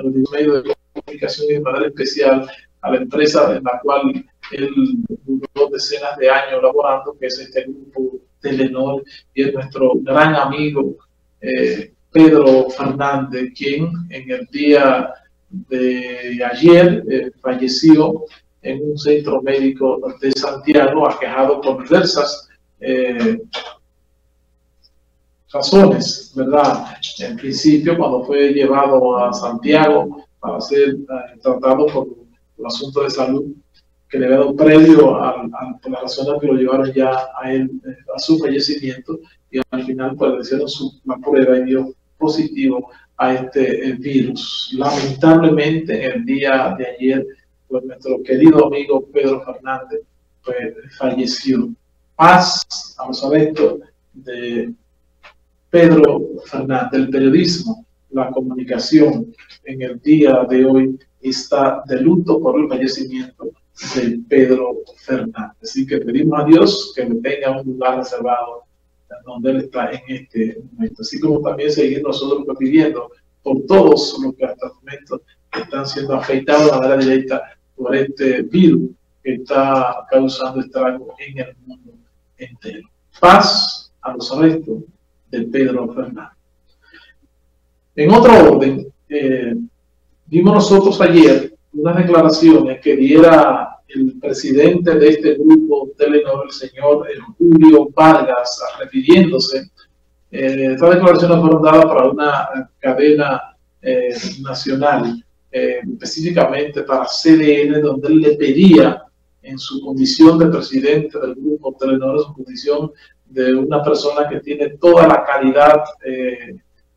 en los medios de comunicación y de manera especial a la empresa en la cual él duró decenas de años laborando, que es este grupo Telenor, y es nuestro gran amigo eh, Pedro Fernández, quien en el día de ayer eh, falleció en un centro médico de Santiago, aquejado por diversas eh, razones, ¿verdad? En principio, cuando fue llevado a Santiago para ser tratado por el asunto de salud, que le había dado previo a, las razones que lo llevaron ya a, él, a su fallecimiento y al final pues le hicieron su, la prueba y dio positivo a este eh, virus. Lamentablemente el día de ayer pues nuestro querido amigo Pedro Fernández pues, falleció. Paz a los de Pedro Fernández, el periodismo, la comunicación en el día de hoy está de luto por el fallecimiento de Pedro Fernández. Así que pedimos a Dios que le tenga un lugar reservado donde él está en este momento. Así como también seguir nosotros pidiendo por todos los que hasta el momento están siendo afectados de manera directa por este virus que está causando estrago en el mundo entero. Paz a los arrestos de Pedro Fernández. En otro orden, eh, vimos nosotros ayer unas declaraciones que diera el presidente de este grupo Telenor, el señor eh, Julio Vargas, refiriéndose. Eh, estas declaraciones fueron dadas para una cadena eh, nacional, específicamente para CDN, donde él le pedía en su condición de presidente del grupo Telenor, en su condición de una persona que tiene toda la calidad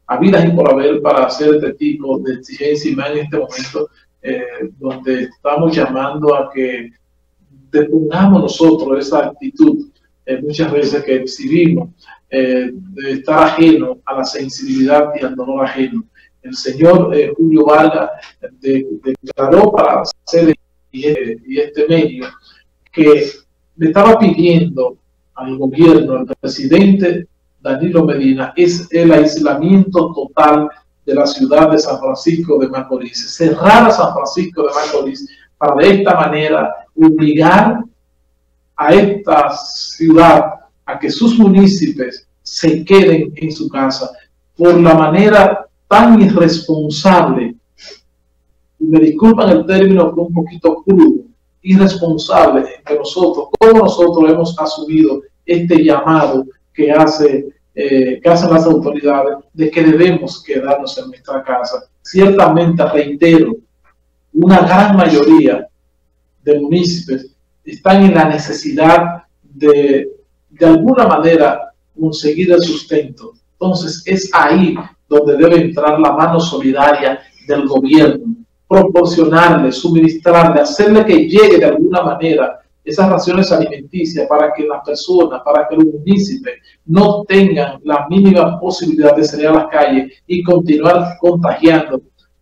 a vida y por haber para hacer este tipo de exigencia y más en este momento eh, donde estamos llamando a que depungamos nosotros esa actitud eh, muchas veces que exhibimos eh, de estar ajeno a la sensibilidad y al dolor ajeno. El señor Julio Vargas declaró para hacer y este medio que le estaba pidiendo al gobierno, al presidente Danilo Medina, es el aislamiento total de la ciudad de San Francisco de Macorís, cerrar a San Francisco de Macorís para de esta manera obligar a esta ciudad a que sus municipios se queden en su casa por la manera tan irresponsable, y me disculpan el término un poquito crudo, irresponsable que nosotros, como nosotros hemos asumido este llamado que hace eh, que hacen las autoridades de que debemos quedarnos en nuestra casa. Ciertamente, reitero, una gran mayoría de municipios están en la necesidad de, de alguna manera, conseguir el sustento. Entonces, es ahí donde debe entrar la mano solidaria del gobierno, proporcionarle, suministrarle, hacerle que llegue de alguna manera esas raciones alimenticias para que las personas, para que los municipios no tengan la mínima posibilidad de salir a las calles y continuar contagiando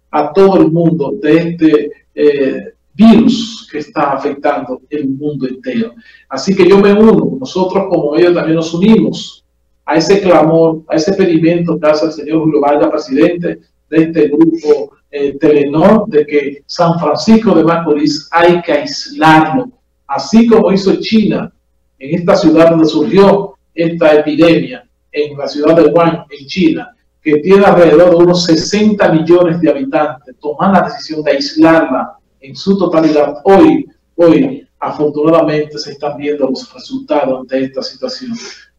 a todo el mundo de este eh, virus que está afectando el mundo entero. Así que yo me uno, nosotros como ellos también nos unimos a ese clamor, a ese pedimento que hace el señor Julio Vargas, presidente de este grupo eh, Telenor, de que San Francisco de Macorís hay que aislarlo así como hizo China en esta ciudad donde surgió esta epidemia, en la ciudad de Wuhan, en China, que tiene alrededor de unos 60 millones de habitantes, tomar la decisión de aislarla en su totalidad. Hoy, hoy, afortunadamente, se están viendo los resultados de esta situación.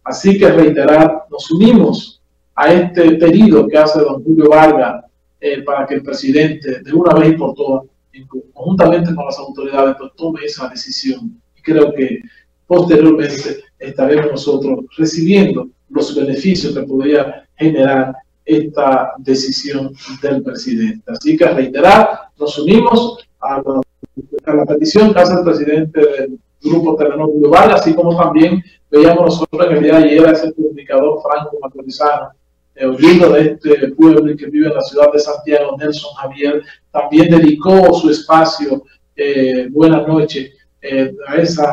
Así que reiterar, nos unimos a este pedido que hace don Julio Vargas eh, para que el presidente, de una vez y por todas, conjuntamente con las autoridades, pues, tome esa decisión. Y creo que posteriormente estaremos nosotros recibiendo los beneficios que podría generar esta decisión del presidente. Así que reiterar, nos unimos a la, petición que hace el presidente del Grupo Terreno Global, así como también veíamos nosotros en el día de ayer a ese comunicador franco macorizano el de este pueblo que vive en la ciudad de Santiago, Nelson Javier, también dedicó su espacio, eh, buenas noches, eh, a esa,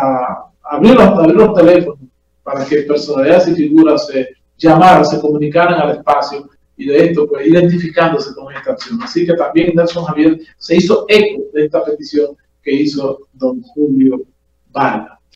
abrir los, teléfonos para que personalidades y figuras se llamaran, se comunicaran al espacio y de esto, pues identificándose con esta acción. Así que también Nelson Javier se hizo eco de esta petición que hizo don Julio Vargas.